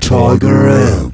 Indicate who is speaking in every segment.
Speaker 1: Tiger M.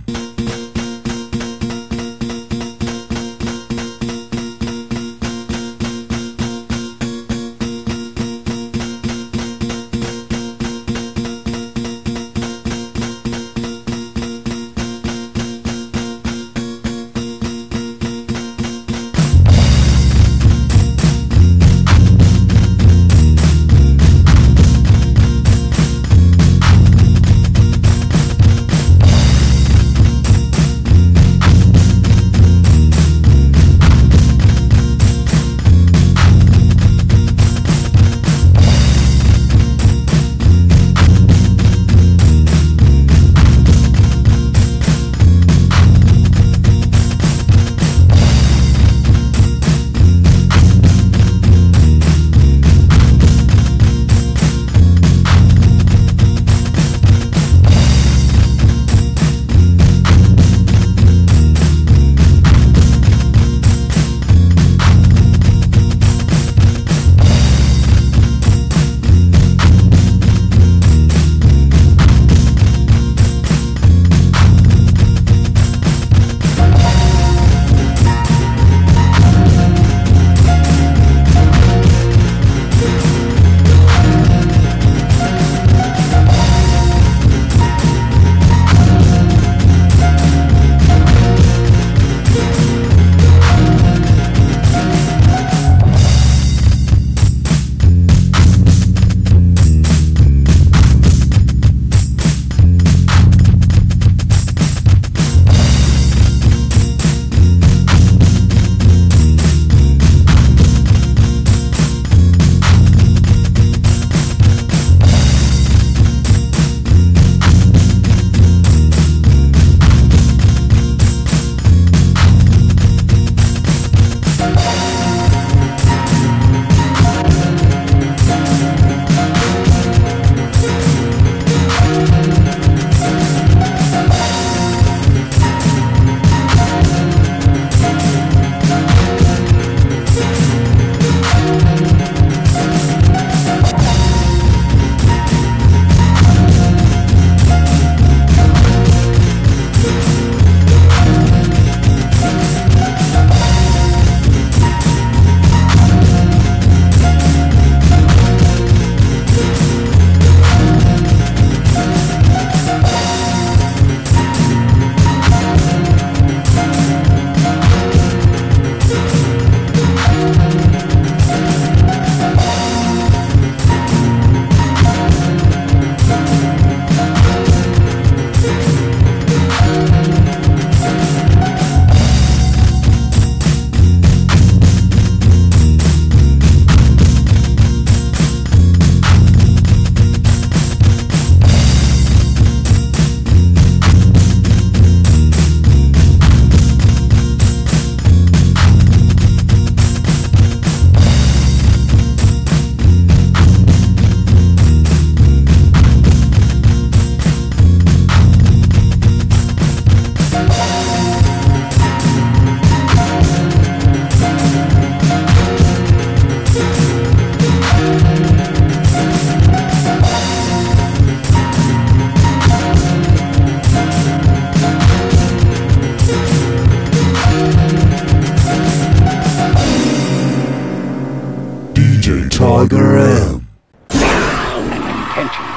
Speaker 1: Tiger M. An intention.